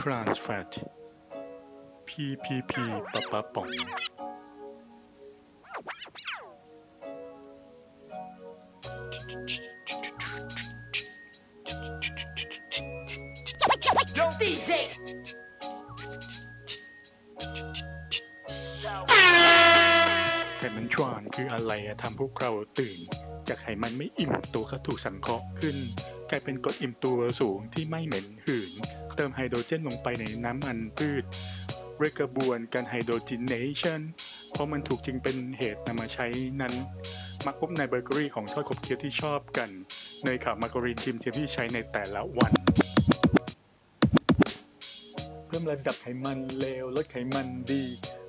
trans fat PPP ปะปะป๋อง DJ ไขมันทรานคืออะไรทำพวกเราตื่น จากไขมันไม่อิ่มตัวก็ถูกสังเคราะห์ขึ้น กลายเป็นกรดอิ่มตัวสูงที่ไม่เหม็นหืน เติมไฮโดรเจนลงไปในน้ำมันพืชเรียกกระบวนการ hydrogenation เพราะมันถูกจึงเป็นเหตุนำมาใช้นั้น มักพบในเบเกอรี่ของทอดขบเคี้ยวที่ชอบกันเนยขาวมาการีนครีมเทียมที่ใช้ในแต่ละวัน เพิ่มระดับไขมันเลวลดไขมันดี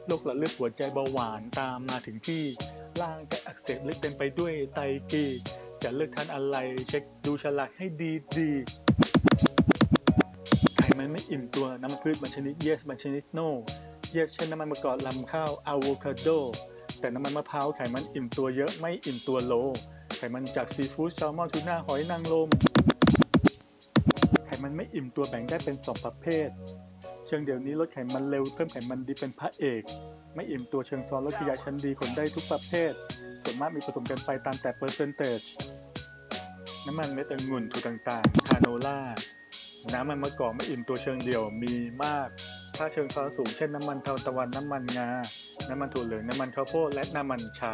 โรคหลอดเลือดหัวใจเบาหวานตามมาถึงที่ร่างกายอักเสบลึกเต็มไปด้วยไตกีจะเลือกทานอะไรเช็คดูฉลากให้ดีดีๆไขมันไม่อิ่มตัวน้ำมันพืชบางชนิด yes บางชนิด no yes เช่นน้ำมันมะกอกลำข้าวอะโวคาโดแต่น้ำมันมะพร้าวไขมันอิ่มตัวเยอะไม่อิ่มตัวโล ไขมันจากซีฟู้ดแซลมอนทูน่าหอยนางรมไขมันไม่อิ่มตัวแบ่งได้เป็นสองประเภท ชิงเดี๋ยวนี้ลดไขมันเร็วเพิ่มไขมันดีเป็นพระเอก ไม่อิ่มตัวเชิงซ้อนลดขยะชั้นดีขนได้ทุกประเภทส่วนมากมีผสมกันไปตามแต่เปอร์เซนเตจน้ำมันเม็ดองุ่นถั่วต่างๆคาโนล่าน้ำมันมะกอกไม่อิ่มตัวเชิงเดี่ยวมีมากถ้าเชิงซ้อนสูงเช่นน้ำมันทานตะวันน้ำมันงา น้ำมันถั่วเหลืองน้ำมันข้าวโพดและน้ำมันชา